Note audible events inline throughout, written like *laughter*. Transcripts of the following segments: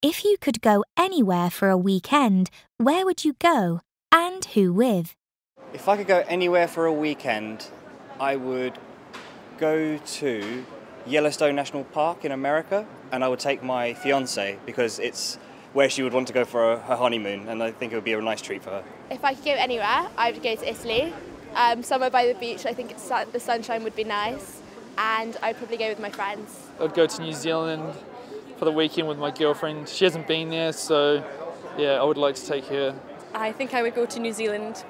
If you could go anywhere for a weekend, where would you go and who with? If I could go anywhere for a weekend, I would go to Yellowstone National Park in America and I would take my fiance because it's where she would want to go for her honeymoon and I think it would be a nice treat for her. If I could go anywhere, I would go to Italy. Um, somewhere by the beach, I think the sunshine would be nice and I'd probably go with my friends. I'd go to New Zealand for the weekend with my girlfriend. She hasn't been there, so yeah, I would like to take her. I think I would go to New Zealand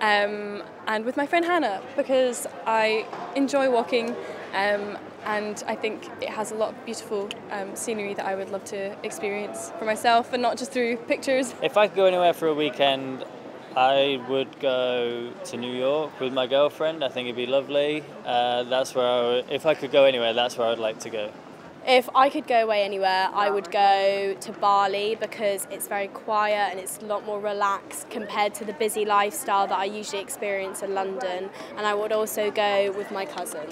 um, and with my friend Hannah because I enjoy walking um, and I think it has a lot of beautiful um, scenery that I would love to experience for myself and not just through *laughs* pictures. If I could go anywhere for a weekend, I would go to New York with my girlfriend. I think it'd be lovely. Uh, that's where I would, if I could go anywhere, that's where I'd like to go. If I could go away anywhere, I would go to Bali because it's very quiet and it's a lot more relaxed compared to the busy lifestyle that I usually experience in London. And I would also go with my cousin.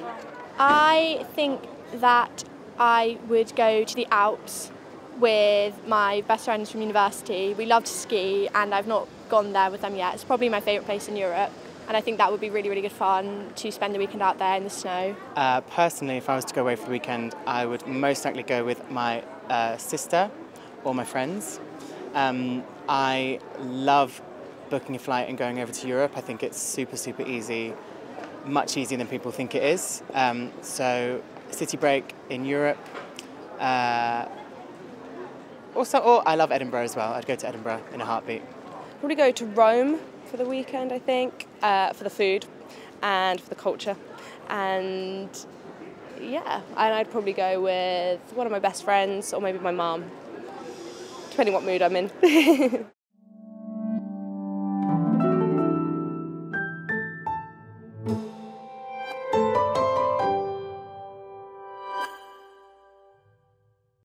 I think that I would go to the Alps with my best friends from university. We love to ski and I've not gone there with them yet. It's probably my favourite place in Europe and I think that would be really, really good fun to spend the weekend out there in the snow. Uh, personally, if I was to go away for the weekend, I would most likely go with my uh, sister or my friends. Um, I love booking a flight and going over to Europe. I think it's super, super easy, much easier than people think it is. Um, so, city break in Europe. Uh, also, or I love Edinburgh as well. I'd go to Edinburgh in a heartbeat. Probably go to Rome for the weekend, I think, uh, for the food and for the culture. And yeah, and I'd probably go with one of my best friends or maybe my mum, depending what mood I'm in. *laughs*